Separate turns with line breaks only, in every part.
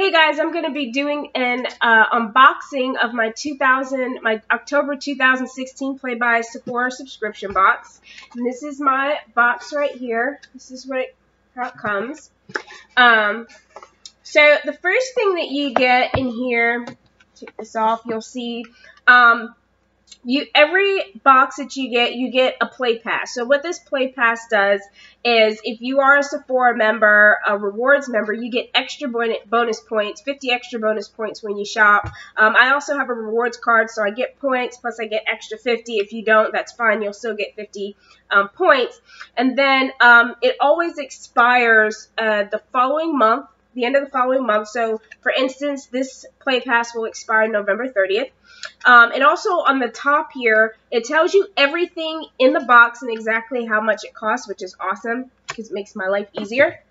Hey guys, I'm going to be doing an uh, unboxing of my 2000, my October 2016 Play by Sephora subscription box. And this is my box right here. This is what it, how it comes. Um, so the first thing that you get in here, take this off, you'll see um, you every box that you get, you get a play pass. So what this play pass does is if you are a Sephora member, a rewards member, you get extra bonus points, 50 extra bonus points when you shop. Um, I also have a rewards card, so I get points, plus I get extra 50. If you don't, that's fine. You'll still get 50 um, points. And then um, it always expires uh, the following month the end of the following month. So, for instance, this play pass will expire November 30th. Um, and also on the top here, it tells you everything in the box and exactly how much it costs, which is awesome because it makes my life easier.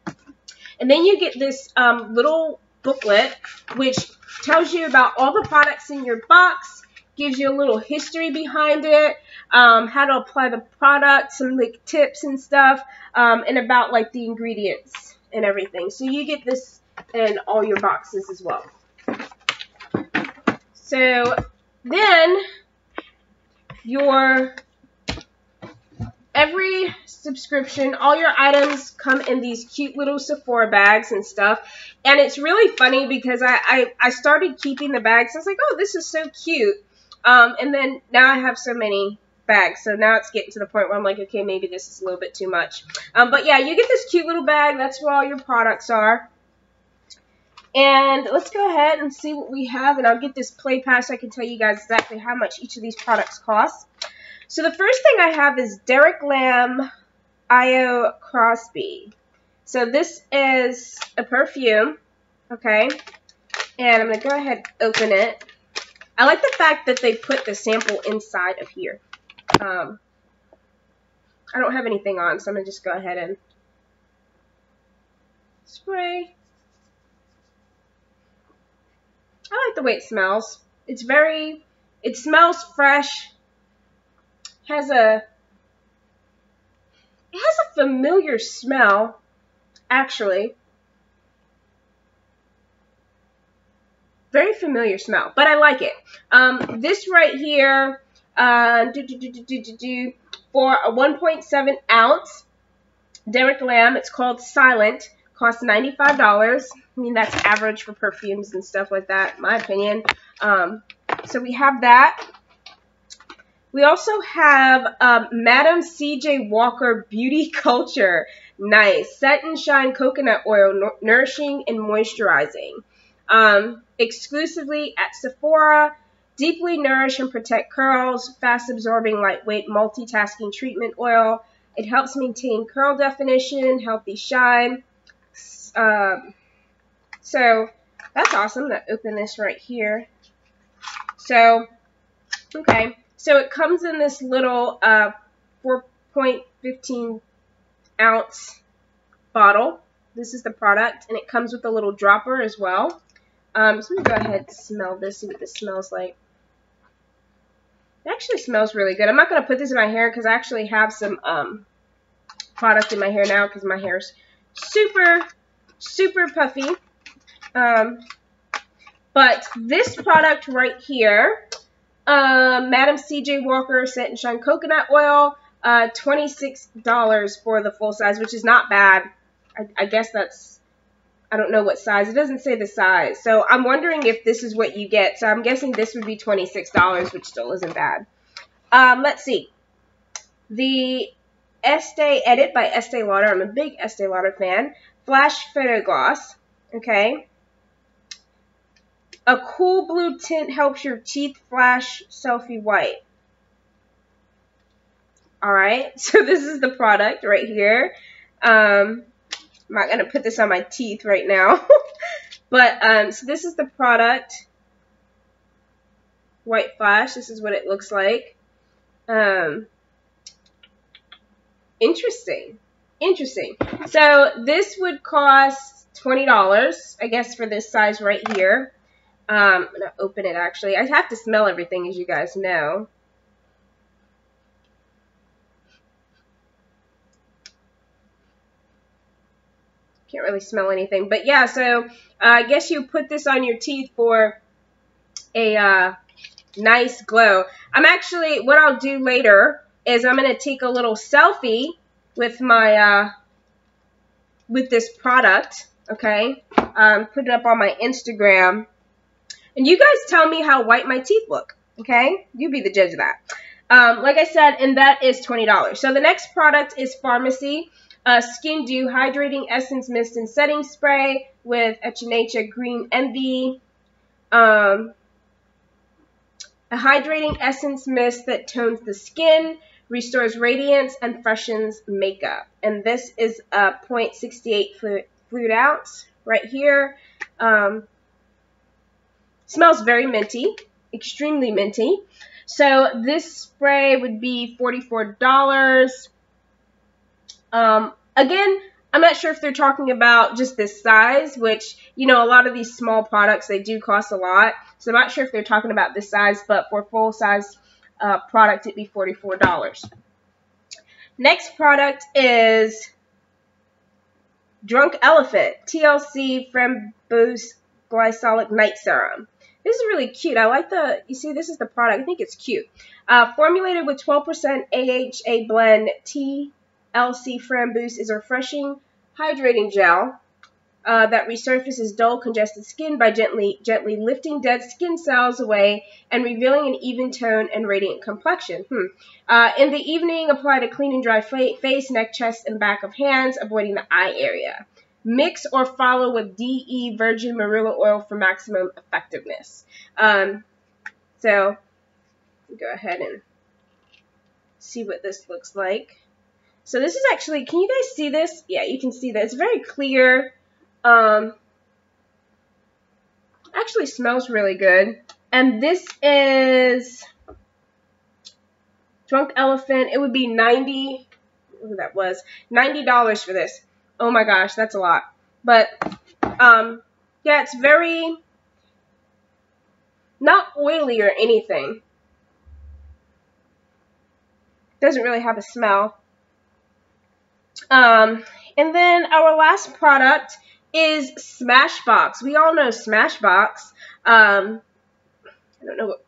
And then you get this um, little booklet, which tells you about all the products in your box, gives you a little history behind it, um, how to apply the product, some like tips and stuff, um, and about like the ingredients and everything. So you get this in all your boxes as well. So then your every subscription, all your items come in these cute little Sephora bags and stuff. And it's really funny because I, I, I started keeping the bags. I was like, oh, this is so cute. Um, and then now I have so many bags. So now it's getting to the point where I'm like, okay, maybe this is a little bit too much. Um, but yeah, you get this cute little bag. That's where all your products are. And let's go ahead and see what we have. And I'll get this play pass so I can tell you guys exactly how much each of these products cost. So the first thing I have is Derek Lam Io Crosby. So this is a perfume, okay? And I'm going to go ahead and open it. I like the fact that they put the sample inside of here. Um, I don't have anything on, so I'm going to just go ahead and spray. I like the way it smells. It's very, it smells fresh. Has a, it has a familiar smell, actually. Very familiar smell, but I like it. Um, this right here, uh, do, do, do, for a 1.7 ounce Derek Lam, it's called Silent costs $95. I mean, that's average for perfumes and stuff like that, my opinion. Um, so we have that. We also have um, Madam C.J. Walker Beauty Culture. Nice. Set and Shine Coconut Oil, nourishing and moisturizing. Um, exclusively at Sephora. Deeply nourish and protect curls. Fast absorbing, lightweight, multitasking treatment oil. It helps maintain curl definition, healthy shine. Um, so that's awesome. That open this right here. So, okay. So it comes in this little uh, 4.15 ounce bottle. This is the product, and it comes with a little dropper as well. Um, so I'm going to go ahead and smell this, see what this smells like. It actually smells really good. I'm not going to put this in my hair because I actually have some um, product in my hair now because my hair's super super puffy. Um, but this product right here, uh, Madam C.J. Walker Scent and Shine Coconut Oil, uh, $26 for the full size, which is not bad. I, I guess that's, I don't know what size. It doesn't say the size. So I'm wondering if this is what you get. So I'm guessing this would be $26, which still isn't bad. Um, let's see. The Estee Edit by Estee Lauder. I'm a big Estee Lauder fan. Flash Photo Gloss. Okay. A cool blue tint helps your teeth flash selfie white. Alright, so this is the product right here. Um, I'm not going to put this on my teeth right now. but, um, so this is the product. White Flash. This is what it looks like. Um, interesting. Interesting. So this would cost $20, I guess, for this size right here. Um, I'm going to open it, actually. I have to smell everything, as you guys know. Can't really smell anything. But yeah, so uh, I guess you put this on your teeth for a uh, nice glow. I'm actually, what I'll do later is I'm going to take a little selfie with my, uh, with this product, okay? Um, put it up on my Instagram. And you guys tell me how white my teeth look, okay? You be the judge of that. Um, like I said, and that is $20. So the next product is Farmacy uh, Skin Dew Hydrating Essence Mist and Setting Spray with Echinacea Green Envy. Um, a hydrating essence mist that tones the skin, restores radiance, and freshens makeup. And this is a 0.68 fluid, ounce right here. Um, smells very minty, extremely minty. So this spray would be $44. Um, again, I'm not sure if they're talking about just this size, which, you know, a lot of these small products, they do cost a lot. So I'm not sure if they're talking about this size, but for full size uh, product, it'd be $44. Next product is Drunk Elephant TLC Framboos Glycolic Night Serum. This is really cute. I like the, you see, this is the product. I think it's cute. Uh, formulated with 12% AHA blend, TLC Framboos is a refreshing, hydrating gel uh, that resurfaces dull, congested skin by gently, gently lifting dead skin cells away and revealing an even tone and radiant complexion. Hmm. Uh, in the evening, apply to clean and dry face, neck, chest, and back of hands, avoiding the eye area. Mix or follow with DE virgin marula oil for maximum effectiveness. Um, so, go ahead and see what this looks like. So this is actually, can you guys see this? Yeah, you can see that. It's very clear. Um, actually smells really good. And this is Drunk Elephant. It would be 90 that was $90 for this. Oh my gosh, that's a lot. But um yeah, it's very not oily or anything. Doesn't really have a smell. Um, and then our last product is Smashbox. We all know Smashbox. Um, I don't know what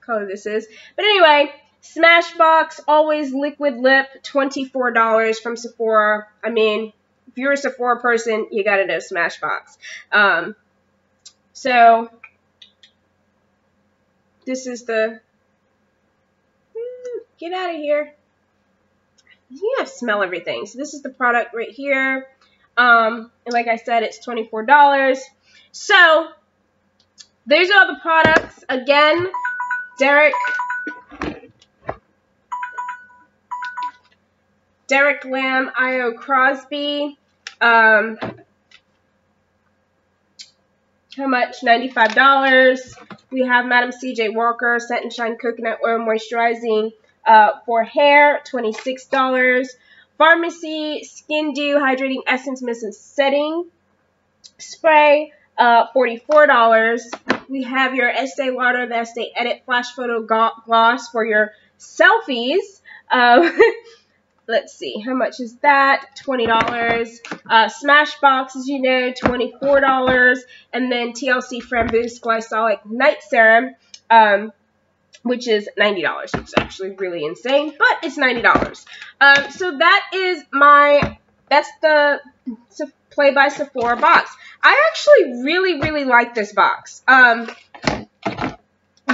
color this is. But anyway, Smashbox, always liquid lip, $24 from Sephora. I mean, if you're a Sephora person, you gotta know Smashbox. Um, so, this is the, get out of here. You have smell everything. So this is the product right here. Um, and like I said, it's $24. So, there's all the products. Again, Derek, Derek Lam, Io Crosby. Um, how much? $95. We have Madam CJ Walker, Scent and Shine Coconut Oil Moisturizing uh, for hair, $26. Farmacy Skin Dew Hydrating Essence Mist and Setting Spray, uh, $44. We have your Estee Lauder The Estee Edit Flash Photo Gloss for your selfies. Uh, let's see, how much is that? $20. Uh, Smashbox, as you know, $24. And then TLC Framboos Glycolic Night Serum, um, which is $90. It's actually really insane, but it's $90. Um, so that is my, that's the Play by Sephora box. I actually really, really like this box. Um,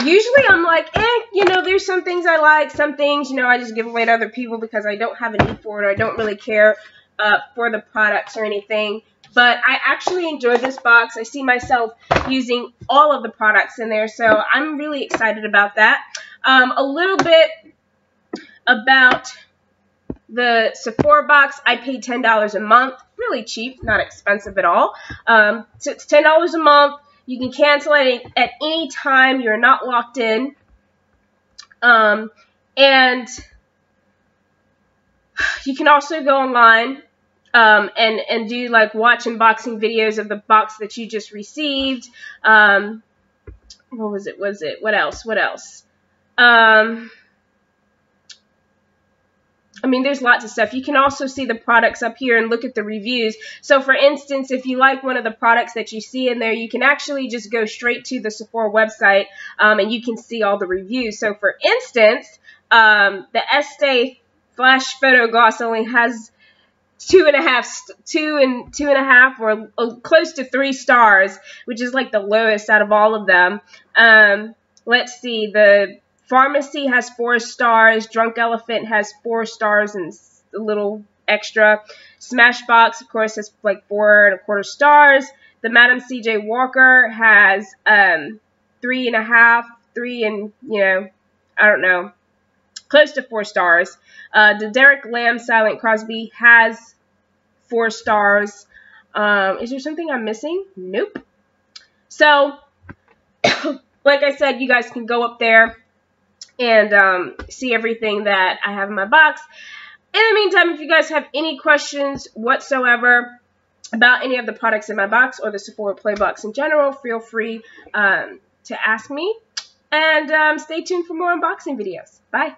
usually I'm like, eh, you know, there's some things I like, some things, you know, I just give away to other people because I don't have a need for it or I don't really care uh, for the products or anything. But I actually enjoyed this box. I see myself using all of the products in there, so I'm really excited about that. Um, a little bit about the Sephora box. I paid $10 a month. Really cheap, not expensive at all. Um, so it's $10 a month. You can cancel it at any time. You're not locked in. Um, and you can also go online um, and and do like watch unboxing videos of the box that you just received. Um, what was it? Was it what else? What else? Um, I mean, there's lots of stuff. You can also see the products up here and look at the reviews. So, for instance, if you like one of the products that you see in there, you can actually just go straight to the Sephora website um, and you can see all the reviews. So, for instance, um, the Estee Flash Photo Gloss only has two and a half, two and two and a half, or uh, close to three stars, which is like the lowest out of all of them. Um, let's see, the Farmacy has four stars. Drunk Elephant has four stars and a little extra. Smashbox, of course, has like four and a quarter stars. The Madam C.J. Walker has um, three and a half, three and, you know, I don't know, close to four stars. Uh, the Derek Lam Silent Crosby has four stars. Um, is there something I'm missing? Nope. So, like I said, you guys can go up there and um, see everything that I have in my box. In the meantime, if you guys have any questions whatsoever about any of the products in my box or the Sephora Play box in general, feel free um, to ask me. And um, stay tuned for more unboxing videos. Bye.